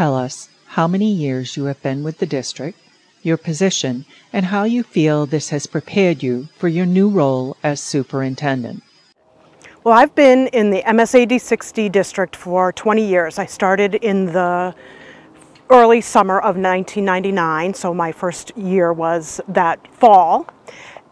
Tell us how many years you have been with the district, your position, and how you feel this has prepared you for your new role as superintendent. Well, I've been in the MSAD 60 district for 20 years. I started in the early summer of 1999, so my first year was that fall.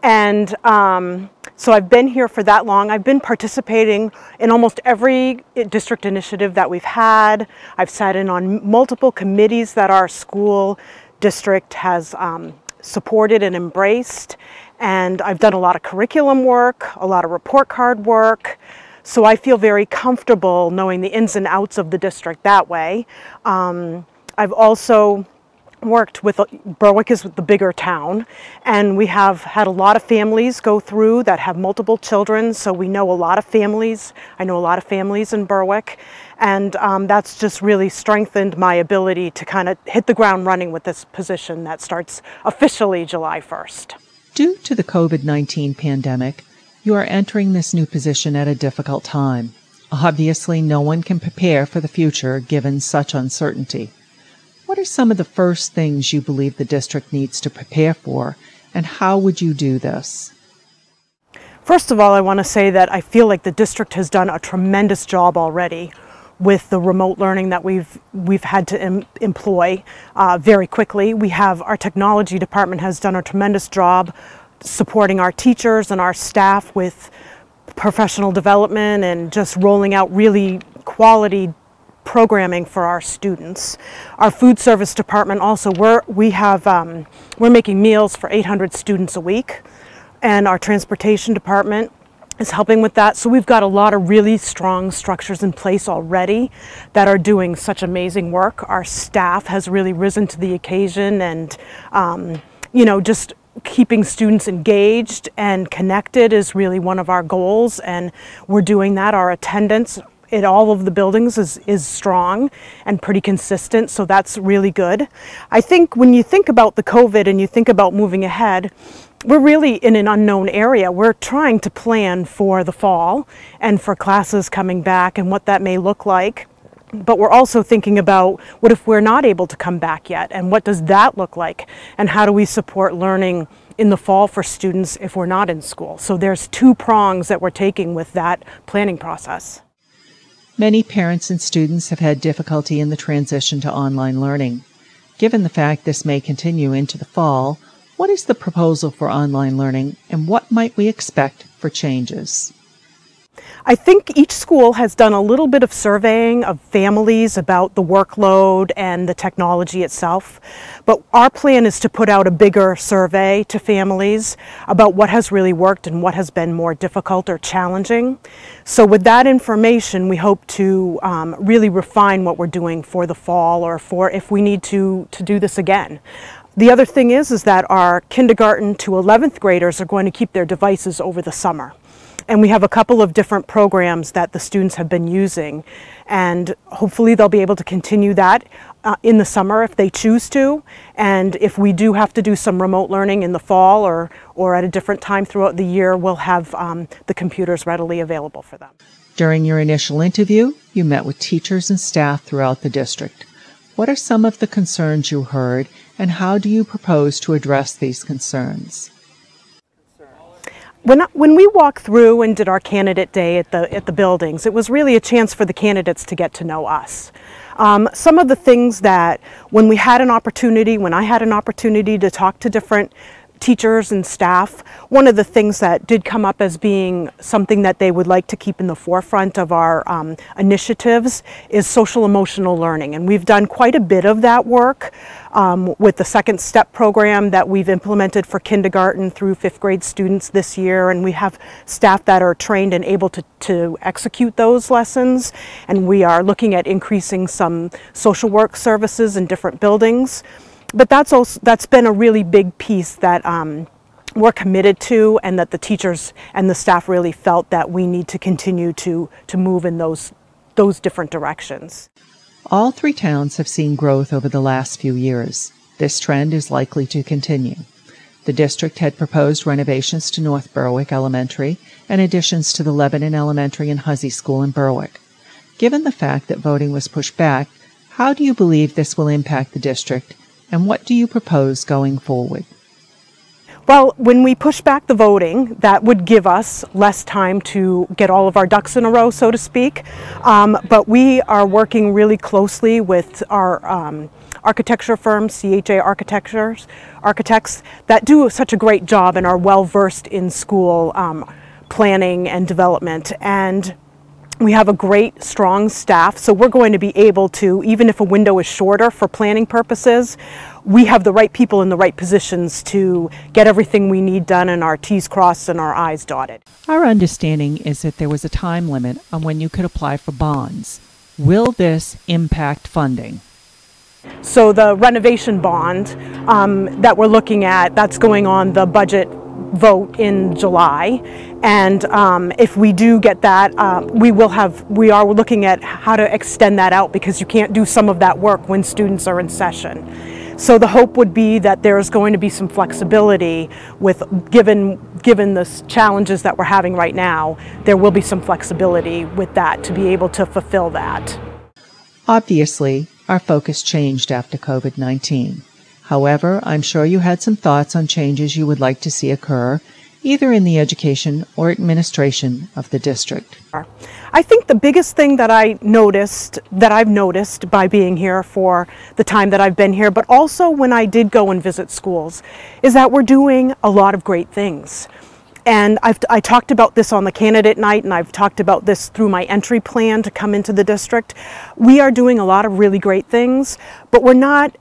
And um, so I've been here for that long. I've been participating in almost every district initiative that we've had. I've sat in on multiple committees that our school district has um, supported and embraced. And I've done a lot of curriculum work, a lot of report card work. So I feel very comfortable knowing the ins and outs of the district that way. Um, I've also worked with Berwick is the bigger town and we have had a lot of families go through that have multiple children so we know a lot of families I know a lot of families in Berwick and um, that's just really strengthened my ability to kind of hit the ground running with this position that starts officially July 1st. Due to the COVID-19 pandemic you are entering this new position at a difficult time. Obviously no one can prepare for the future given such uncertainty. What are some of the first things you believe the district needs to prepare for, and how would you do this? First of all, I want to say that I feel like the district has done a tremendous job already with the remote learning that we've we've had to em employ uh, very quickly. We have our technology department has done a tremendous job supporting our teachers and our staff with professional development and just rolling out really quality programming for our students. Our food service department also, we're, we have, um, we're making meals for 800 students a week and our transportation department is helping with that. So we've got a lot of really strong structures in place already that are doing such amazing work. Our staff has really risen to the occasion and, um, you know, just keeping students engaged and connected is really one of our goals and we're doing that. Our attendance in all of the buildings is, is strong and pretty consistent, so that's really good. I think when you think about the COVID and you think about moving ahead, we're really in an unknown area. We're trying to plan for the fall and for classes coming back and what that may look like. But we're also thinking about what if we're not able to come back yet and what does that look like and how do we support learning in the fall for students if we're not in school. So there's two prongs that we're taking with that planning process. Many parents and students have had difficulty in the transition to online learning. Given the fact this may continue into the fall, what is the proposal for online learning and what might we expect for changes? I think each school has done a little bit of surveying of families about the workload and the technology itself. But our plan is to put out a bigger survey to families about what has really worked and what has been more difficult or challenging. So with that information, we hope to um, really refine what we're doing for the fall or for if we need to, to do this again. The other thing is, is that our kindergarten to 11th graders are going to keep their devices over the summer. And we have a couple of different programs that the students have been using. And hopefully they'll be able to continue that uh, in the summer if they choose to. And if we do have to do some remote learning in the fall or, or at a different time throughout the year, we'll have um, the computers readily available for them. During your initial interview, you met with teachers and staff throughout the district. What are some of the concerns you heard, and how do you propose to address these concerns? When, when we walked through and did our candidate day at the, at the buildings, it was really a chance for the candidates to get to know us. Um, some of the things that when we had an opportunity, when I had an opportunity to talk to different teachers and staff, one of the things that did come up as being something that they would like to keep in the forefront of our um, initiatives is social emotional learning. And we've done quite a bit of that work um, with the second step program that we've implemented for kindergarten through fifth grade students this year. And we have staff that are trained and able to, to execute those lessons. And we are looking at increasing some social work services in different buildings but that's also that's been a really big piece that um, we're committed to and that the teachers and the staff really felt that we need to continue to to move in those those different directions. All three towns have seen growth over the last few years. This trend is likely to continue. The district had proposed renovations to North Berwick Elementary and additions to the Lebanon Elementary and Hussey School in Berwick. Given the fact that voting was pushed back, How do you believe this will impact the district, and what do you propose going forward? Well, when we push back the voting, that would give us less time to get all of our ducks in a row, so to speak. Um, but we are working really closely with our um, architecture firm, CHA Architectures, architects that do such a great job and are well versed in school um, planning and development. And we have a great, strong staff, so we're going to be able to, even if a window is shorter for planning purposes, we have the right people in the right positions to get everything we need done and our T's crossed and our I's dotted. Our understanding is that there was a time limit on when you could apply for bonds. Will this impact funding? So the renovation bond um, that we're looking at, that's going on the budget vote in July. And um, if we do get that, uh, we will have, we are looking at how to extend that out because you can't do some of that work when students are in session. So the hope would be that there's going to be some flexibility with, given, given the challenges that we're having right now, there will be some flexibility with that to be able to fulfill that. Obviously, our focus changed after COVID 19. However, I'm sure you had some thoughts on changes you would like to see occur, either in the education or administration of the district. I think the biggest thing that I noticed, that I've noticed by being here for the time that I've been here, but also when I did go and visit schools, is that we're doing a lot of great things. And I've, I talked about this on the candidate night, and I've talked about this through my entry plan to come into the district. We are doing a lot of really great things, but we're not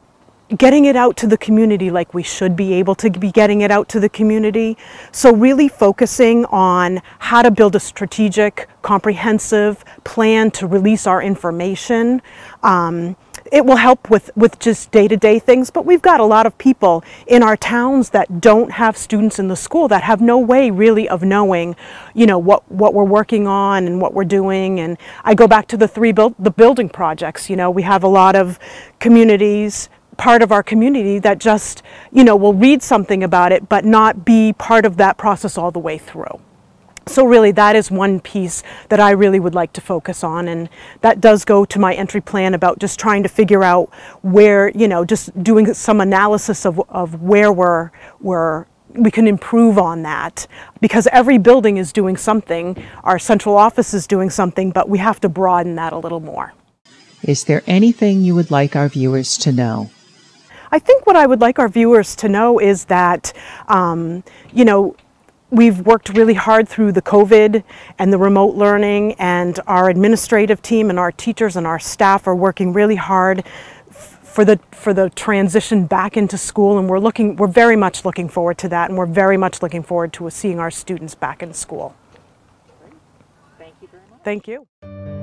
getting it out to the community like we should be able to be getting it out to the community. So really focusing on how to build a strategic, comprehensive plan to release our information. Um, it will help with, with just day-to-day -day things, but we've got a lot of people in our towns that don't have students in the school that have no way really of knowing, you know, what, what we're working on and what we're doing. And I go back to the three build, the building projects, you know, we have a lot of communities part of our community that just, you know, will read something about it but not be part of that process all the way through. So really that is one piece that I really would like to focus on and that does go to my entry plan about just trying to figure out where, you know, just doing some analysis of, of where we're, we're we can improve on that because every building is doing something. Our central office is doing something, but we have to broaden that a little more. Is there anything you would like our viewers to know? I think what I would like our viewers to know is that, um, you know, we've worked really hard through the COVID and the remote learning and our administrative team and our teachers and our staff are working really hard for the for the transition back into school and we're looking we're very much looking forward to that and we're very much looking forward to seeing our students back in school. Thank you very much. Thank you.